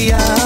día.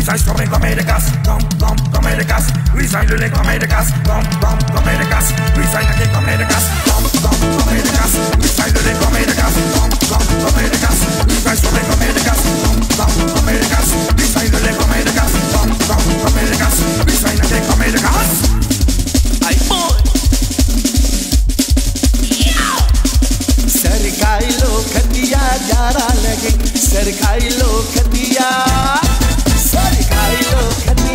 Comédicas, risais também comédicas, com, com, comédicas, risailele comédicas, com, com, comédicas, risai aqui comédicas, com, com, comédicas, risailele comédicas, com, com, comédicas, risais também comédicas, com, com, comédicas, risailele comédicas, com, com, comédicas, risai aqui comédicas. Ay, boy. सरकाई लो खतिया Zara लगे सरकाई लो खतिया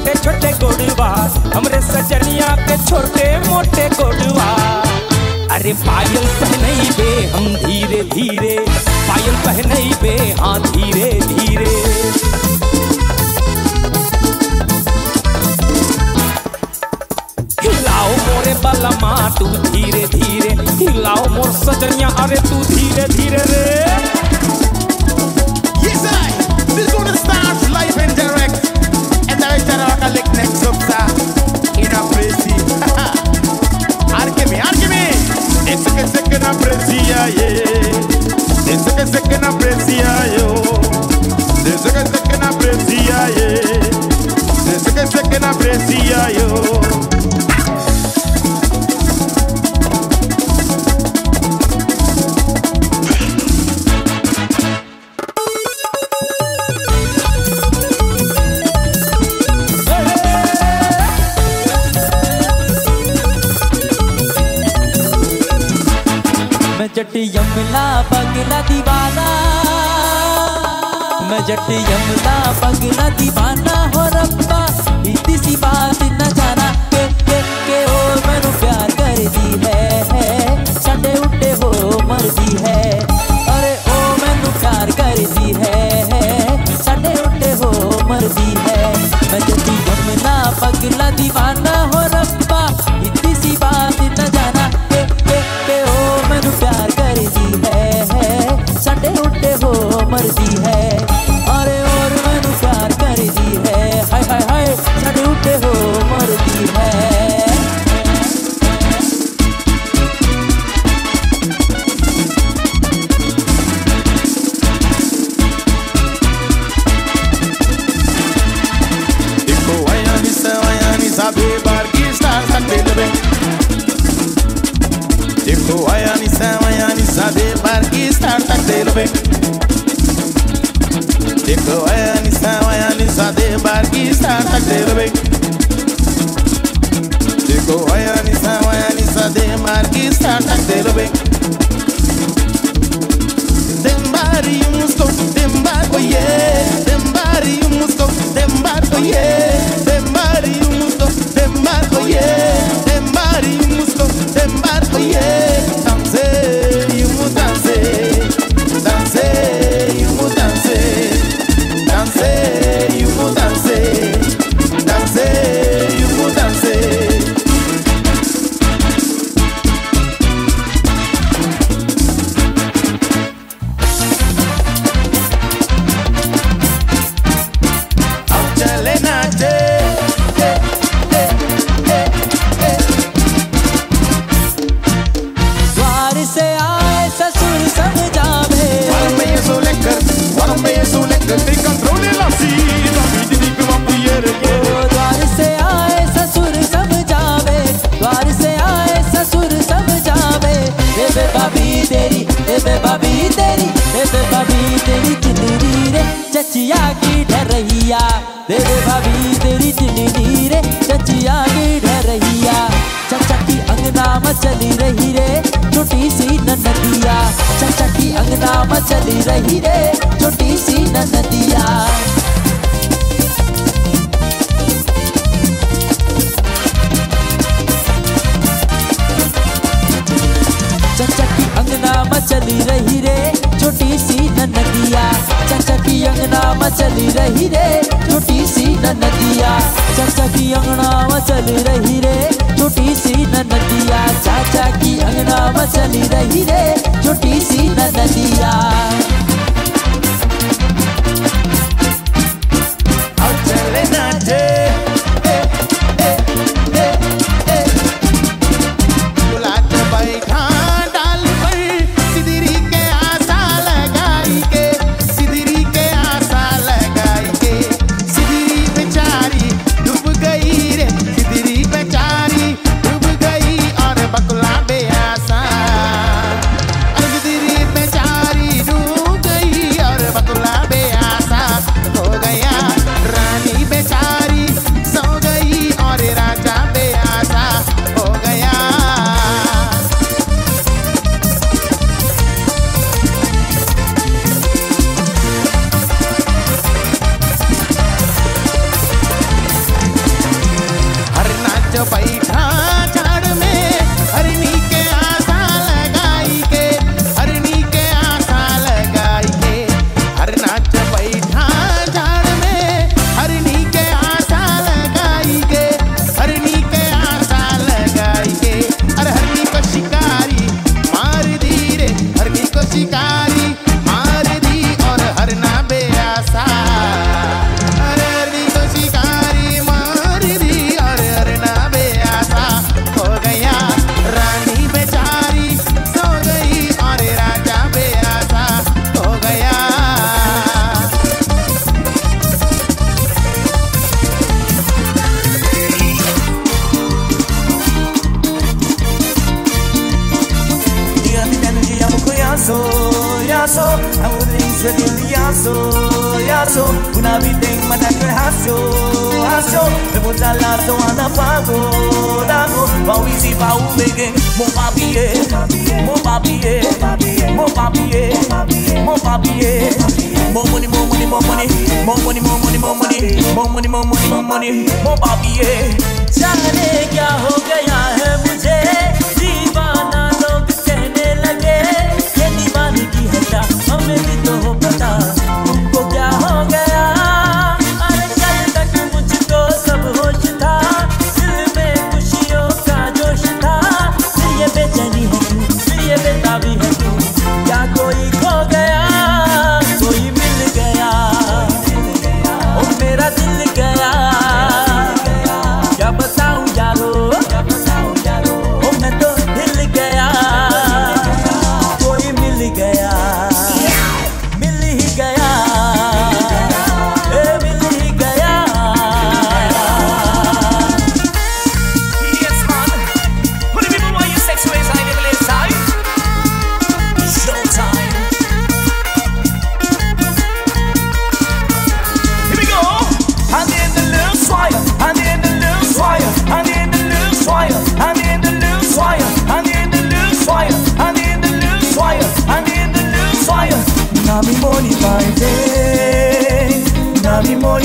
छोटे छोटे गोड़वा। हमरे सजनिया के छोटे मोटे गोड़वा। अरे पायल पहनई बे, हम धीरे धीरे। पायल पहनई बे हाँ धीरे धीरे। हिलाओ मोरे बलमा, तू धीरे धीरे। हिलाओ मोर सजनिया, अरे तू धीरे धीरे रे। na aprecia, yeah. Desde que sé que na aprecia yo. Desde que sé que na aprecia, yeah. Desde que sé que na aprecia yo. जट यमला पगला दीवाना। मैं जट यमला पगला दीवाना। हो रब्बा, इतनी सी बात न जाना। के के के, ओ, मैनू प्यार कर दी है। साडे उठे हो, मरदी है। अरे, ओ, मैनू प्यार कर दी है। साडे उड्डे हो, मरदी है। मैं जट यमला पगला दीवाना। हो If you want to see my eyes, I'll be back in start of the day. If you want to see my eyes, I'll be back in start of the day. Go away and see why and see the market start to develop. Dem bari Dansei, dansei, dansei चचिया की डरहिया तेरे भाभी, तेरी चिनी नीरे। चचिया की डरहिया चचा की अंगना मचली रही रे। छोटी सी नदिया चचा की अंगना मचली रही रे। छोटी सी नदिया मचल रही रे, छोटी सी न नदिया। चाचा की अंगना मचल रही रे, छोटी सी न नदिया। चाचा की अंगना मचल रही रे, छोटी सी न नदिया।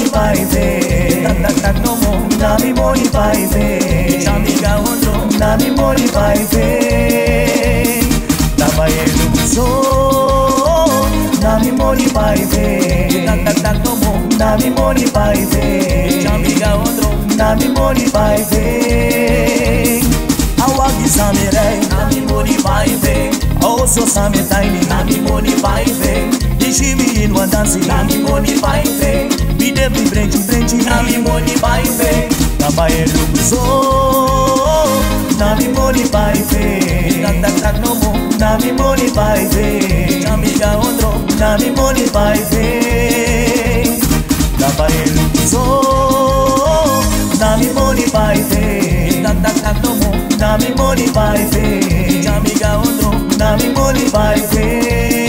moi paise Tak tak no mo Nami moi paise Chami ga hondo Nami moi paise Nabaye lumso Nami moi paise Tak tak tak no mo Nami moi paise Chami ga hondo Nami moi paise Awagi samirei Nami moi paise Also Sammy Tiny Nami money five Dici mi in one dance Nami money five Mi devi brenci brenci Nami money five Kapa e lubuzo Nami money five Tak tak tak no mo Nami money five Nami ga ondro Nami money five Kapa e lubuzo Nami money five Tak tak tak no mo Nami money five Nami ga ondro na mimole vai ver